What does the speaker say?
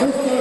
This